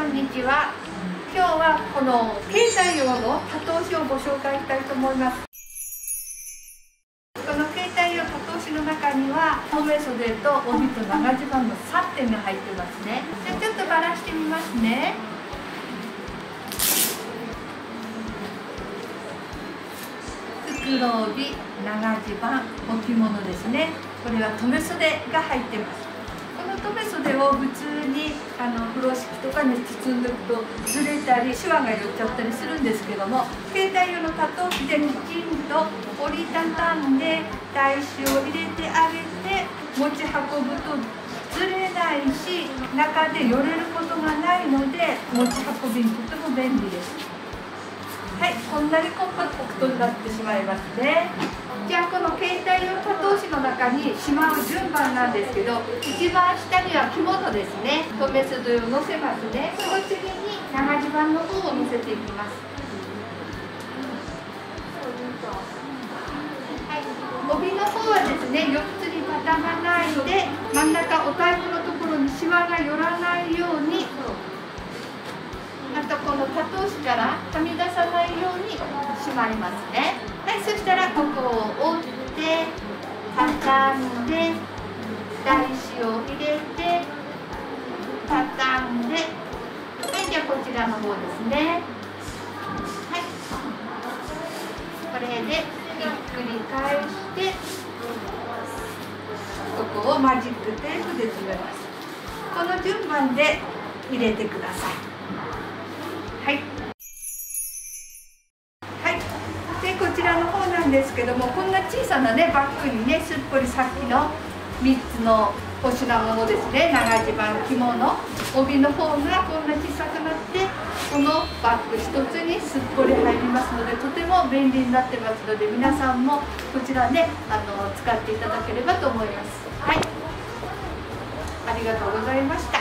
こんにちは。今日はこの携帯用の多頭紙をご紹介したいと思います。この携帯用多頭紙の中には留め袖と帯と長襦袢の3点が入ってますね。じゃあちょっとバラしてみますね。袋帯長襦袢置物ですね。これは留め袖が入ってます。留め袖を普通にあの風呂敷とかに包んでおくとずれたりシワが寄っちゃったりするんですけども携帯用の多頭皮できちんと折りたたんで台紙を入れてあげて持ち運ぶとずれないし中でよれることがないので持ち運びにとても便利です。はいこんなにコンパクトになってしまいますね。じゃあこの携中にしまう順番なんですけど一番下には着物ですね留め袖を乗せますね。その次に長襦袢の方を乗せていきます。はい。帯の方はですね4つに畳まないで真ん中お太鼓のところにしわが寄らないようにあとこの多頭紙からはみ出さないようにしまいますね。はい。そしたらここをですね。はい。これでひっくり返してここをマジックテープで留めます。この順番で入れてください。はい。はい。でこちらの方なんですけどもこんな小さなねバッグにねすっぽりさっきの3つのお品物ですね。長襦袢着物。帯の方がこんな小さくバッグ1つにすっぽり入りますのでとても便利になってますので皆さんもこちらねあの使っていただければと思います。はい。ありがとうございました。